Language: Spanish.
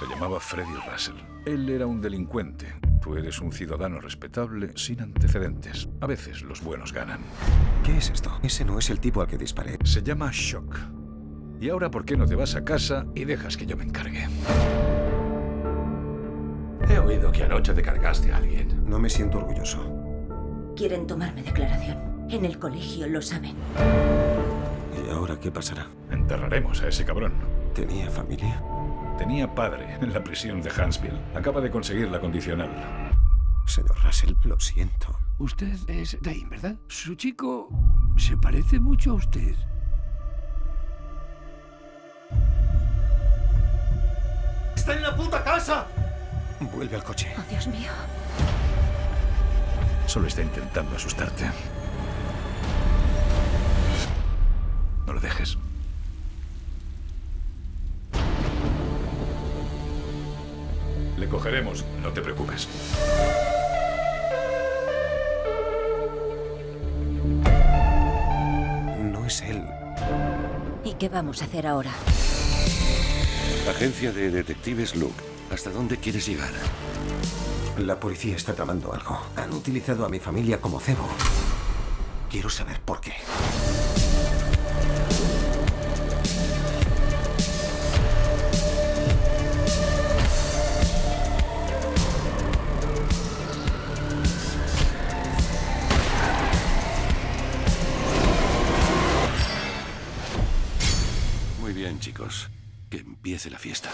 a Freddy Russell. Él era un delincuente. Tú eres un ciudadano respetable sin antecedentes. A veces los buenos ganan. ¿Qué es esto? Ese no es el tipo al que disparé. Se llama Shock. Y ahora, ¿por qué no te vas a casa y dejas que yo me encargue? He oído que anoche te cargaste a alguien. No me siento orgulloso. Quieren tomarme declaración. En el colegio lo saben. ¿Y ahora qué pasará? Enterraremos a ese cabrón. ¿Tenía familia? Tenía padre en la prisión de Huntsville. Acaba de conseguir la condicional. Señor Russell, lo siento. Usted es Dane, ¿verdad? Su chico se parece mucho a usted. ¡Está en la puta casa! Vuelve al coche. Oh, Dios mío. Solo está intentando asustarte. No lo dejes. Le cogeremos, no te preocupes. No es él. ¿Y qué vamos a hacer ahora? Agencia de Detectives Luke. ¿Hasta dónde quieres llegar? La policía está tramando algo. Han utilizado a mi familia como cebo. Quiero saber por qué. Chicos. Que empiece la fiesta.